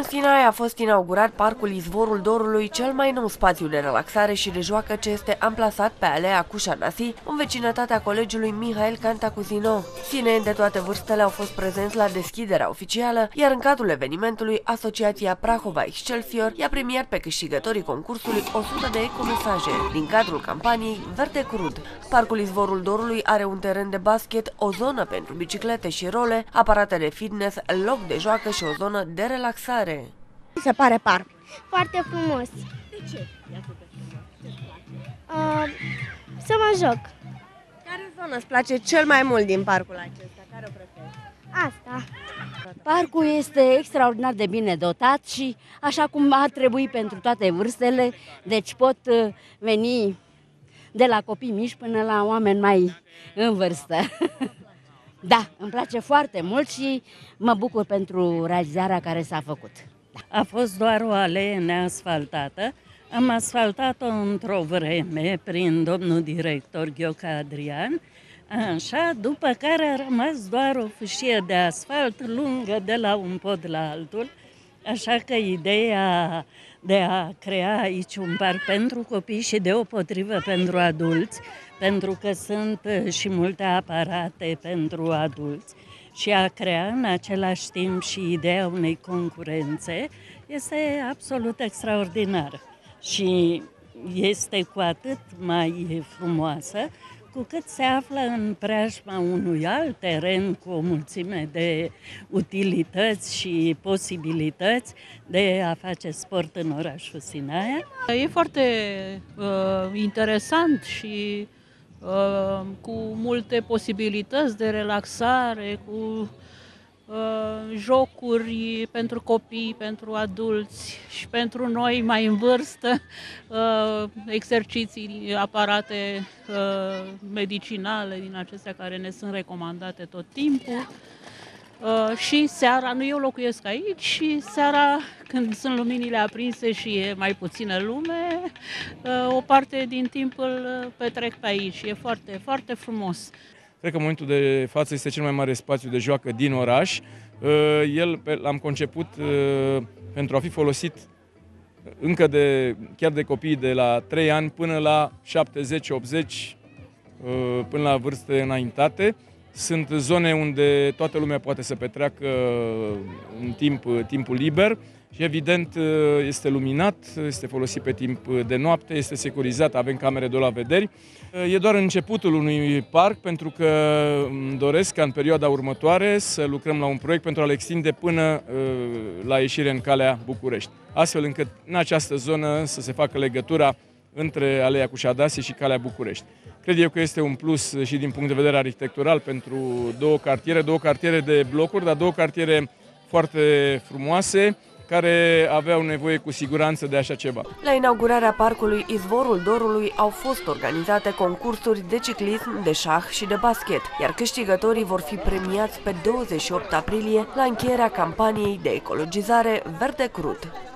În Sinaia a fost inaugurat Parcul Izvorul Dorului, cel mai nou spațiu de relaxare și de joacă ce este amplasat pe alea Cușanasi, în vecinătatea colegiului Mihail Cantacuzino. Sinei de toate vârstele au fost prezenți la deschiderea oficială, iar în cadrul evenimentului, Asociația Prahova Excelsior i-a premiat pe câștigătorii concursului 100 de ecomesaje din cadrul campaniei Verde Crud. Parcul Izvorul Dorului are un teren de basket, o zonă pentru biciclete și role, aparate de fitness, loc de joacă și o zonă de relaxare. Mi se pare parc. Foarte frumos. De ce e atât de frumos? Ce-ți place? Uh, să mă joc. Care zonă îți place cel mai mult din parcul acesta? Care o preferi? Asta. Parcul este extraordinar de bine dotat și așa cum ar trebui pentru toate vârstele, deci pot uh, veni de la copii mici până la oameni mai în vârstă. Da, îmi place foarte mult și mă bucur pentru realizarea care s-a făcut. Da. A fost doar o alee neasfaltată. Am asfaltat-o într-o vreme prin domnul director Ghioca Adrian, așa, după care a rămas doar o fâșie de asfalt lungă de la un pod la altul, așa că ideea de a crea aici un parc pentru copii și deopotrivă pentru adulți, pentru că sunt uh, și multe aparate pentru adulți. Și a crea în același timp și ideea unei concurențe este absolut extraordinar. Și este cu atât mai frumoasă cu cât se află în preajma unui alt teren cu o mulțime de utilități și posibilități de a face sport în orașul Sinaia. E foarte uh, interesant și uh, cu multe posibilități de relaxare, cu Uh, jocuri pentru copii, pentru adulți și pentru noi mai în vârstă, uh, exerciții, aparate uh, medicinale din acestea care ne sunt recomandate tot timpul. Și seara, nu eu locuiesc aici, și seara când sunt luminile aprinse și e mai puțină lume, o parte din timp îl petrec pe aici. E foarte, foarte frumos. Cred că în momentul de față este cel mai mare spațiu de joacă din oraș. Uh, el l-am conceput uh, pentru a fi folosit încă de, chiar de copii de la 3 ani până la 70-80, uh, până la vârste înaintate. Sunt zone unde toată lumea poate să petreacă în timp, timpul liber și evident este luminat, este folosit pe timp de noapte, este securizat, avem camere de la vederi. E doar începutul unui parc pentru că doresc ca în perioada următoare să lucrăm la un proiect pentru a-l extinde până la ieșire în calea București. Astfel încât în această zonă să se facă legătura între Aleea Cușadase și Calea București. Cred eu că este un plus și din punct de vedere arhitectural pentru două cartiere, două cartiere de blocuri, dar două cartiere foarte frumoase, care aveau nevoie cu siguranță de așa ceva. La inaugurarea parcului Izvorul Dorului au fost organizate concursuri de ciclism, de șah și de basket, iar câștigătorii vor fi premiați pe 28 aprilie la încheierea campaniei de ecologizare Verde Crud.